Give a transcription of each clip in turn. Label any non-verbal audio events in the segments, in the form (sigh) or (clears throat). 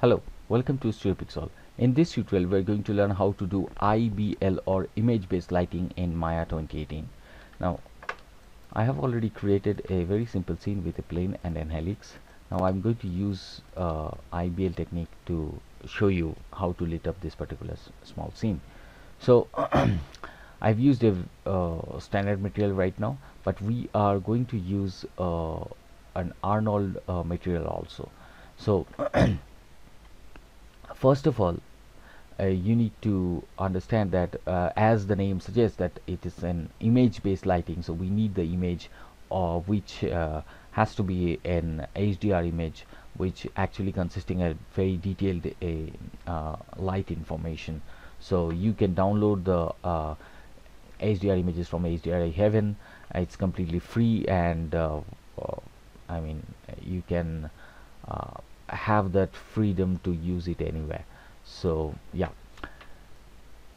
Hello, welcome to Stereopixol. In this tutorial, we're going to learn how to do IBL or image-based lighting in Maya 2018. Now, I have already created a very simple scene with a plane and an helix. Now, I'm going to use uh, IBL technique to show you how to lit up this particular small scene. So, (clears throat) I've used a uh, standard material right now, but we are going to use uh, an Arnold uh, material also. So, (clears throat) first of all uh, you need to understand that uh, as the name suggests that it is an image based lighting so we need the image uh, which has to be an HDR image which actually consisting a very detailed uh, light information. So you can download the uh, HDR images from HDRI Haven. It's completely free and uh, I mean you can have that freedom to use it anywhere. So yeah.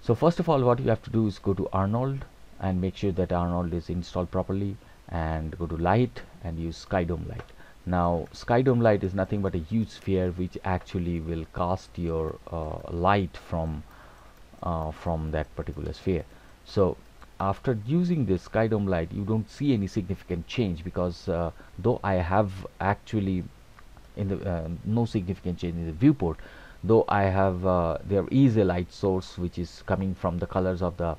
So first of all what you have to do is go to Arnold and make sure that Arnold is installed properly and go to light and use sky dome light now sky dome light is nothing but a huge sphere which actually will cast your uh, light from uh, from that particular sphere. So after using this sky dome light you don't see any significant change because uh, though I have actually in the uh, no significant change in the viewport though I have uh, there is a light source which is coming from the colors of the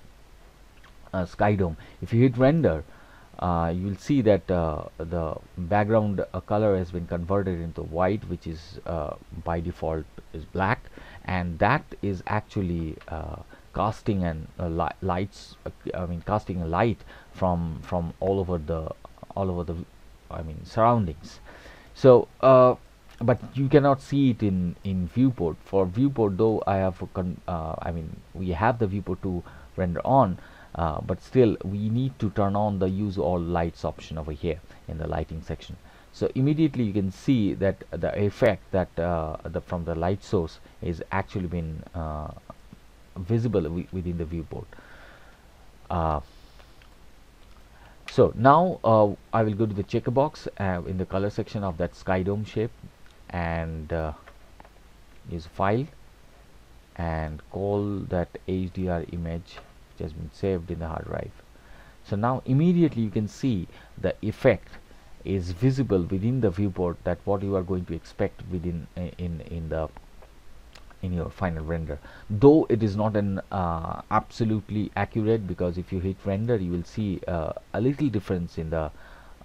uh, sky dome. If you hit render uh, you will see that uh, the background uh, color has been converted into white which is by default is black and that is actually casting and li lights I mean casting a light from from all over the all over the I mean surroundings so uh, but you cannot see it in in viewport. For viewport though I have uh, I mean we have the viewport to render on uh, but still we need to turn on the use all lights option over here in the lighting section. So immediately you can see that the effect that uh, the from the light source is actually been uh, visible within the viewport. Uh, so now uh, I will go to the checker box uh, in the color section of that sky dome shape and uh, use file and call that HDR image which has been saved in the hard drive. So now immediately you can see the effect is visible within the viewport that what you are going to expect within in in the in your final render. Though it is not an uh, absolutely accurate because if you hit render you will see uh, a little difference in the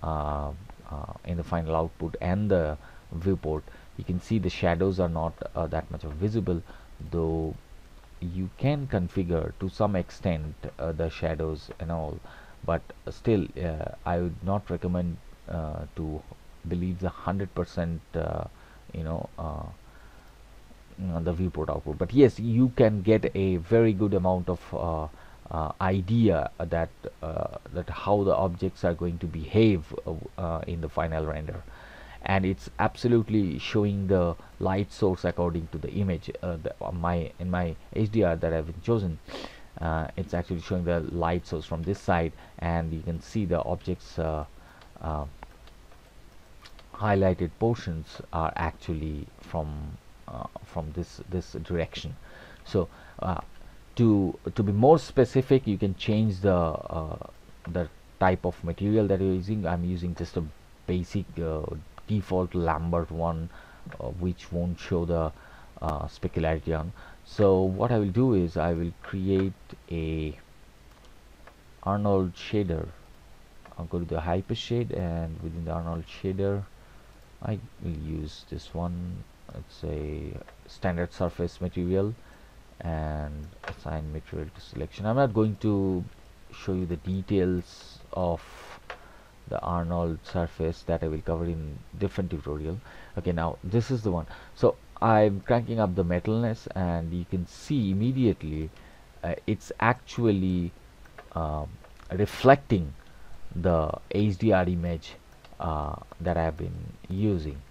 uh, uh in the final output and the viewport. You can see the shadows are not uh, that much visible though you can configure to some extent uh, the shadows and all. But still I would not recommend to believe the 100% you know uh, the viewport output. But yes you can get a very good amount of uh, uh, idea that uh, that how the objects are going to behave uh, uh, in the final render. And it's absolutely showing the light source according to the image the, my in my HDR that I've chosen. It's actually showing the light source from this side and you can see the objects highlighted portions are actually from uh, from this this direction. So uh, to to be more specific you can change the uh, the type of material that you're using. I'm using just a basic default Lambert one which won't show the specularity on. So what I will do is I will create a Arnold shader. I'll go to the Hypershade and within the Arnold shader I will use this one it's say standard surface material and assign material to selection. I'm not going to show you the details of the Arnold surface that I will cover in different tutorial. Okay now this is the one. So I'm cranking up the metalness and you can see immediately uh, it's actually um, reflecting the HDR image uh, that I've been using.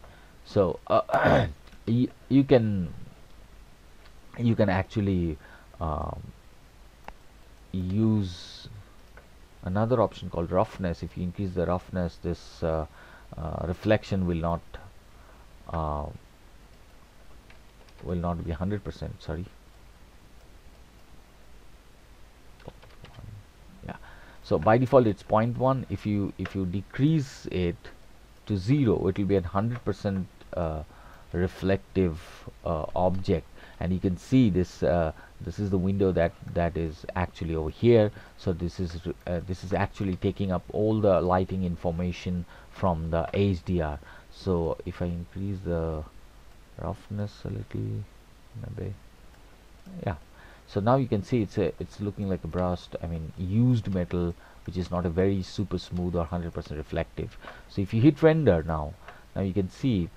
So (clears throat) you, can you can actually um, use another option called roughness. If you increase the roughness this uh, uh, reflection will not uh, will not be 100% sorry. Yeah. So by default it's 0.1 if you if you decrease it to 0 it will be a 100% uh, reflective uh, object. And you can see this uh, this is the window that that is actually over here. So this is uh, this is actually taking up all the lighting information from the HDR so if I increase the roughness a little maybe yeah. So now you can see it's a, it's looking like a brushed I mean used metal which is not a very super smooth or 100% reflective. So if you hit render now now you can see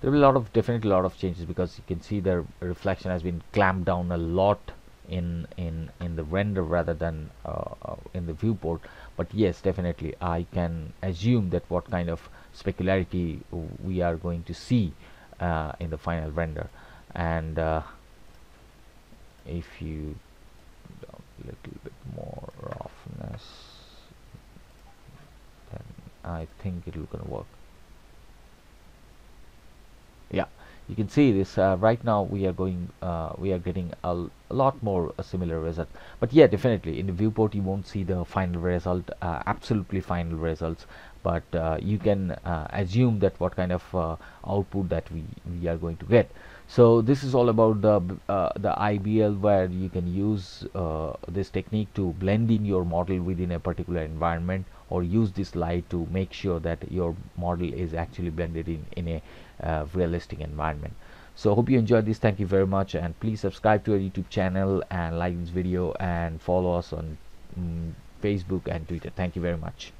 there will be a lot of definitely a lot of changes because you can see the reflection has been clamped down a lot in in in the render rather than uh, uh, in the viewport. But yes definitely I can assume that what kind of specularity we are going to see uh, in the final render. And uh, if you a little bit more roughness then I think it will gonna work yeah. You can see this uh, right now we are going uh, we are getting a, a lot more a similar result. But yeah definitely in the viewport you won't see the final result uh, absolutely final results. But uh, you can uh, assume that what kind of uh, output that we we are going to get. So this is all about the the IBL where you can use this technique to blend in your model within a particular environment or use this light to make sure that your model is actually blended in in a uh, realistic environment. So hope you enjoyed this. Thank you very much. And please subscribe to our youtube channel and like this video and follow us on mm, facebook and twitter. Thank you very much